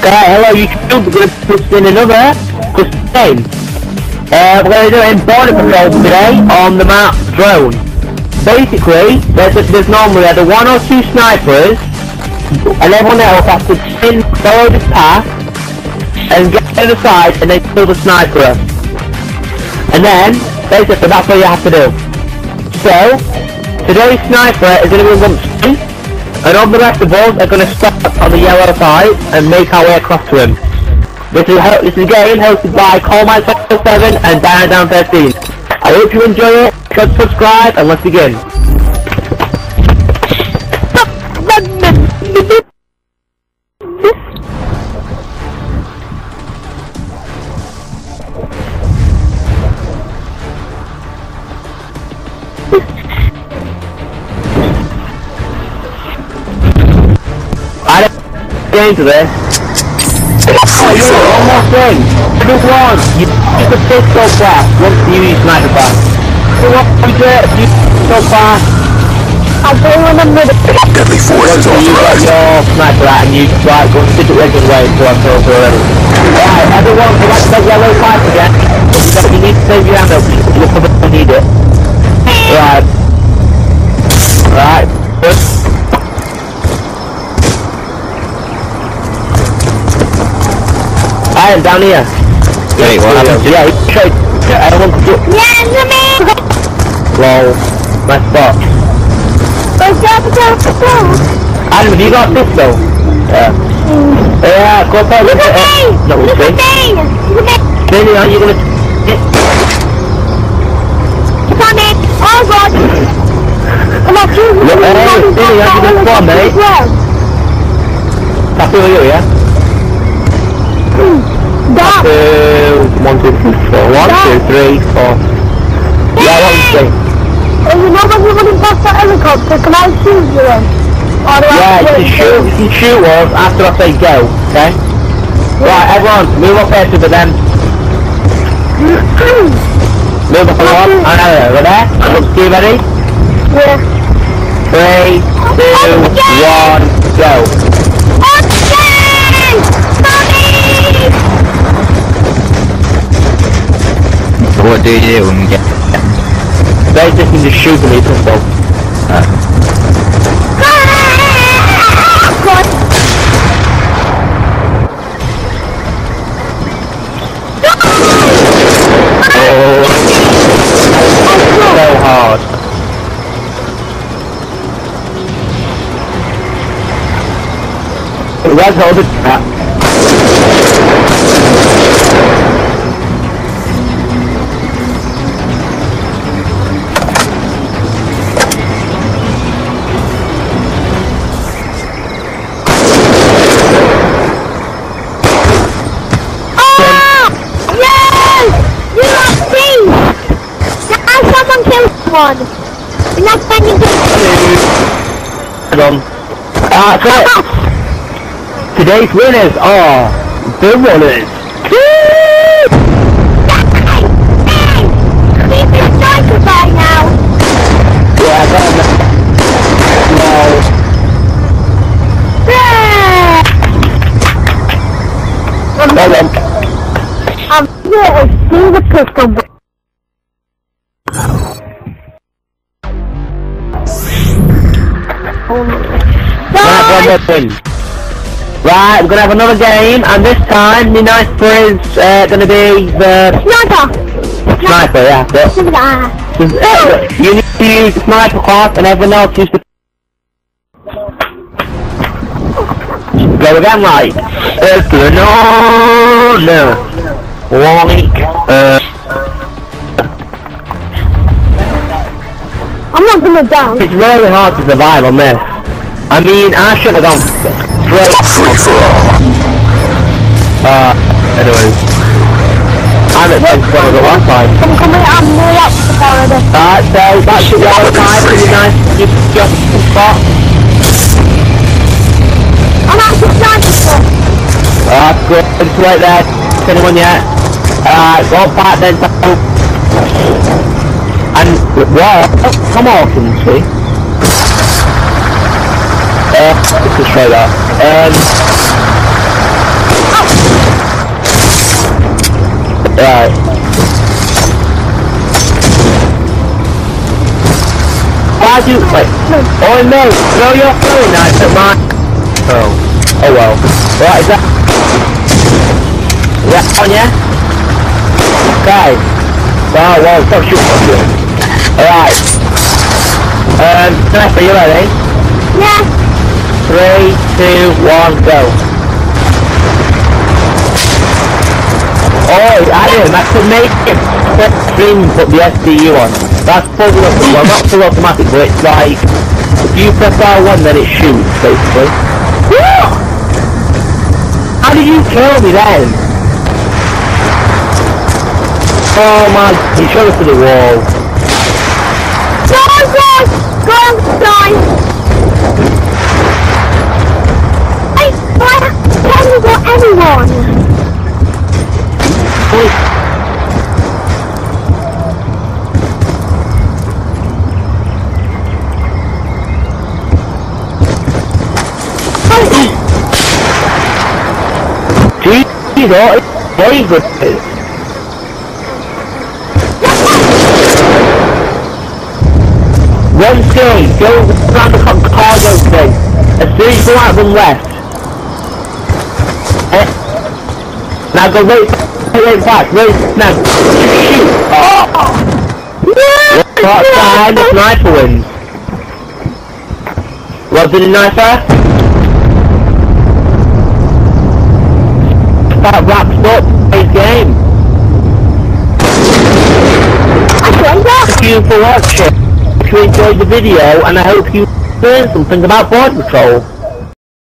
Okay, hello YouTube, we're going to put in another just game. Uh, we're going to do it in border patrol today on the map drone. Basically, there's, there's normally either one or two snipers, and everyone else has to spin, follow this path, and get to the side, and then kill the sniper. And then, basically, that's all you have to do. So, today's sniper is going to be spin, and all the rest of us are going to stop on the yellow side and make our way across to him. This is, this is game hosted by Colemite7 and DinoDan13. I hope you enjoy it, click subscribe, and let's begin. Get into this. Oh, yeah, one more thing. Everyone, you use the pistol class once you use sniper class. Everyone, you get use pistol class I don't remember the Deadly force once is you got your sniper out and you like go sit it regular way until I'm told already. Right, everyone, go back to that yellow pipe again. You, you need to save your ammo, you probably need it. Right. Right. Good. I am down here. Wait, what happened? Yeah, he tried. I don't want to do Yes, me! Lol. My spot. Adam, have you got this though? Mm. Yeah. Yeah, go for it. Look at me! No, Look okay. at me! Look at me! Billy, are you gonna... Come in! Oh god! I'm not sure. Look, hey, Billy, how you doing? Come on, mate. Happy with you, yeah? Mm. Stop! Two, one, two, three, four. One, two, three, four. Yeah, one, two. Oh, if you know when you're running past that helicopter, can I shoot you in? Or do Yeah, have you can shoot, you can shoot us after I say go, okay? Right, everyone, move up here to the them. Move up along. I know, over there. Look, you ready? Yeah. Three, two, one, go. Do you do when get... They just need to shoot me pistol. God. Oh, so hard. Let's hold one. You're not finding on. Ah, that's it. Today's winners are the runners. Hey! Keep your sniper Gonna have one more thing. Right, we're gonna have another game, and this time the sniper is uh, gonna be the Sniper! sniper. Yeah. Ah. Uh, You need to use the sniper class, and everyone else use the. Go again, right? It's good. No, no. Like, uh, I'm not gonna die. it's really hard to survive on this. I mean, I should have gone straight. Free for all. Uh, anyways. I'm at 10 spot the last time. I'm coming, I'm more up to already. Alright, so that's your yellow time, pretty nice. You just spot. I'm at the sniper spot. Ah, good. Just wait there. Anyone yet? Alright, go back then. so- And what? Oh, come on, can you see? there. Just try that. Um, right. Why do wait? Oh no! No, you're throwing knives at my. Oh. Oh well. Right, is that? Is that on oh, ya. Okay. Wow, wow, stop shooting. Alright. Um, Snapper, you ready? Two, one, go. Oh, I could make it string put the SDU on. That's full, well not full automatic, but it's like, if you press R1 then it shoots, basically. How did you kill me then? Oh my, you showed us to the wall. Go, go, go, die. Hey, why can't you go everyone? Know, it's very good. One thing, go around the cargo thing. As soon as you go out the left. Eh. Now go right, right, right back, right, now, shoot. Oh! What time the sniper wins? Was it a sniper? That wraps up today's game. Thank you for watching. Hope you enjoyed the video and I hope you learned something about Border Patrol.